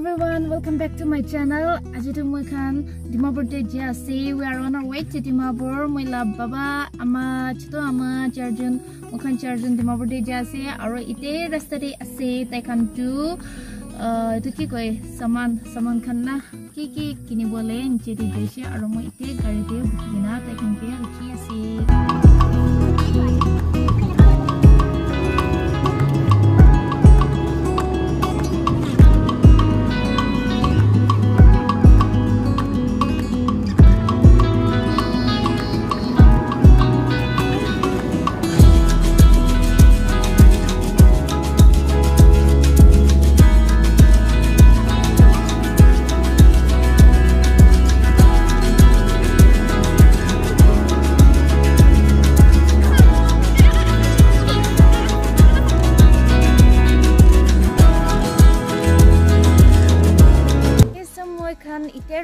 everyone, welcome back to my channel. Aji tu moi khan Dimapur te jia ase. We are on our way to Dimapur. Moi la baba ama chito ama charjun moi khan charjun Dimapur te jia ase. Aro ite rasta te ase tai khan tu itu ki koi saman saman khan na ki ki kini bole niche te jaise aro moi ite gari te bukina tai khan ke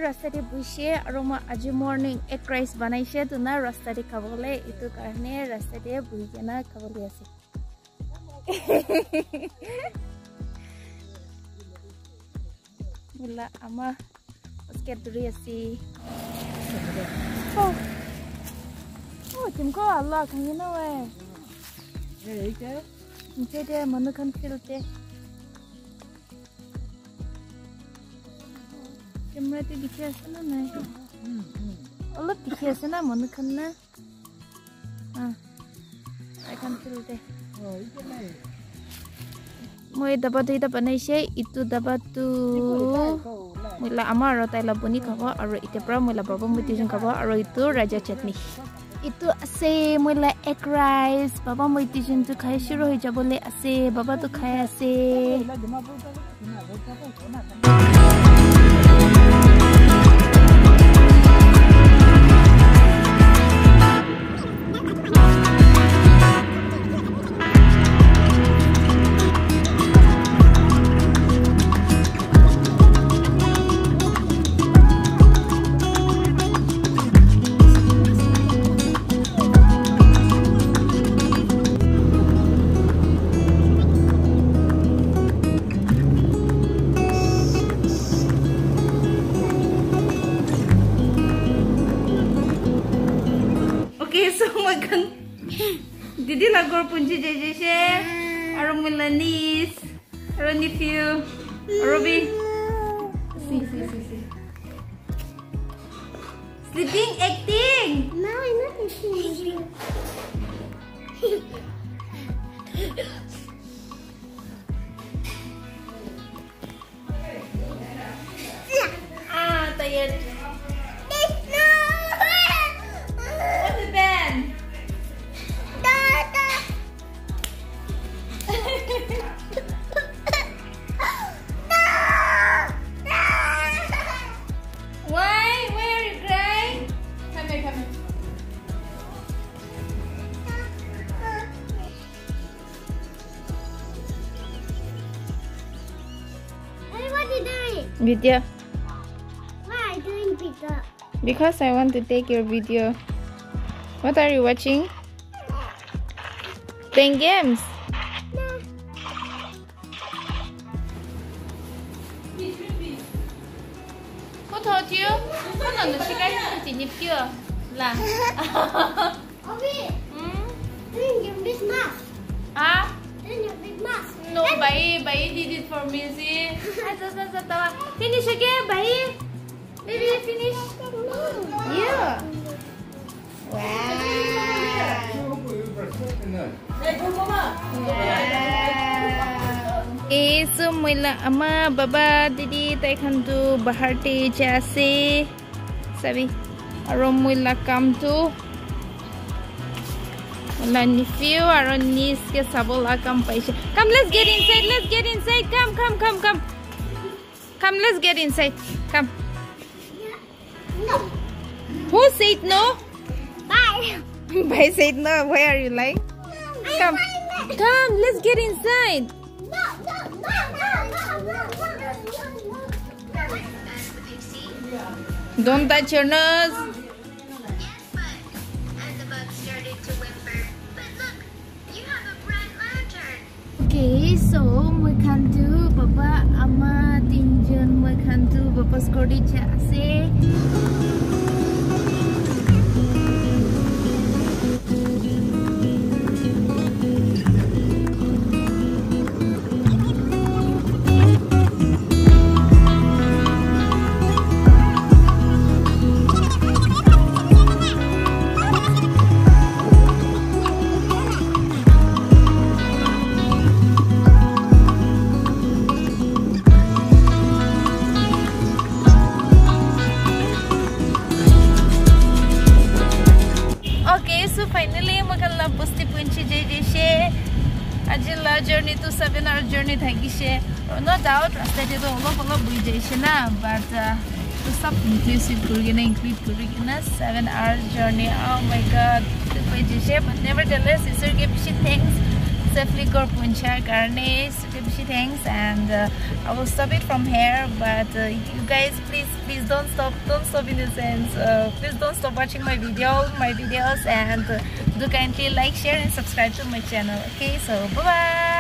ৰাস্তাতে বহিছে আৰু মই আজি morning এক rice বনাইছে তো না ৰাস্তাতে খাবলৈ এইটো কাৰণে ৰাস্তাতে বহি কেনে খাবলৈ আছে। বোলা আমাৰ স্কেট ধৰি আছে। খেলোতে কেমেৰাটো দেখি আছে না নাই অলপ দেখি আছে না মানুহখন না এখন খেলোতে মই দাবাটো এতিয়া বনাইছে ইটো দাবাটো মই আমাৰ আৰু তাই বনি খাব আৰু এতিয়াৰ পৰা লাভ মই টিউশ্যন খাব আৰু এইটো ৰাজা চাটনি এইটো আছে মই এক ৰাইচ বাবা মই টিউশ্যনটো খাই চিৰ হৈ যাবলৈ আছে বাবাটো খাই আছে Didi lagor punci JJC Aro Milanis Aro Nifiu Aro Bi Si si si si. Sleeping acting. No, I'm not acting Okay, Kevin. What are you doing? Video. Why are you doing video? Because I want to take your video. What are you watching? Playing games. Who taught you? Who told you? lah Obi doing your big mask ah doing your big mask no bhai bhai did it for me see acha acha acha tawa finish again bhai baby finish yeah এইসব মহিলা আমা বাবা দিদি তাই খান্তু বাহার টেজ আছে সাবি jase. Sabi, arom mula kam tu. Lani few are knees ke sabola come paise. Come let's get inside. Let's get inside. Come come come come. Come let's get inside. Come. No. Who said no? Bye. Bye said no. Why are you like? Come. Come let's get inside. No, no, no, no, no, Don't touch your nose. Okay, so we can do Bapa ama tinjun we can do Bapa skor. Finally magala posti punchi jai jai আজি লা journey to seven hour journey থাকিছে no doubt ৰাস্তাটো অলপ অলপ বুজি যাইছে না বাট চব inclusive কৰি কিনে ইনক্লুড কৰি কিনে seven hour journey oh' my god কৈ দিছে বাট নেভাৰ টেলেছ ঈশ্বৰকে বেছি thanks safely go puncha garne sushi thanks. And uh, I will stop it from here but uh, you guys please please don't stop don't stop in the sense uh, please don't stop watching my video my videos. And uh, do kindly like share and subscribe to my channel okay? So bye bye